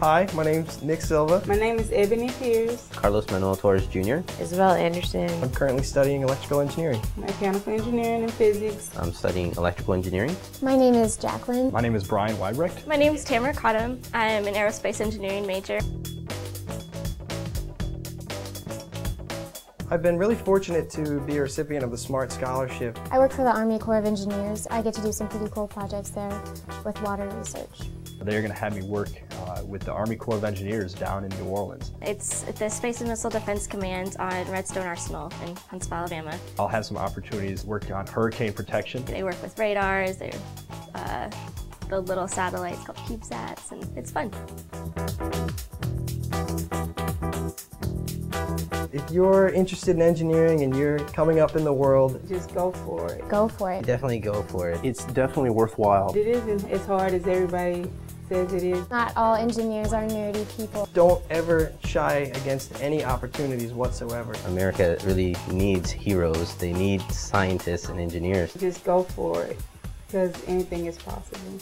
Hi, my name's Nick Silva. My name is Ebony Pierce. Carlos Manuel Torres Jr. Isabel Anderson. I'm currently studying electrical engineering. Mechanical engineering and physics. I'm studying electrical engineering. My name is Jacqueline. My name is Brian Weibrecht. My name is Tamara Cottom. I'm an aerospace engineering major. I've been really fortunate to be a recipient of the SMART Scholarship. I work for the Army Corps of Engineers. I get to do some pretty cool projects there with water research. They're going to have me work uh, with the Army Corps of Engineers down in New Orleans. It's the Space and Missile Defense Command on Redstone Arsenal in Huntsville, Alabama. I'll have some opportunities working on hurricane protection. They work with radars, they uh, build little satellites called CubeSats, and it's fun. If you're interested in engineering and you're coming up in the world, Just go for it. Go for it. Definitely go for it. It's definitely worthwhile. It isn't as hard as everybody says it is. Not all engineers are nerdy people. don't ever shy against any opportunities whatsoever. America really needs heroes. They need scientists and engineers. Just go for it because anything is possible.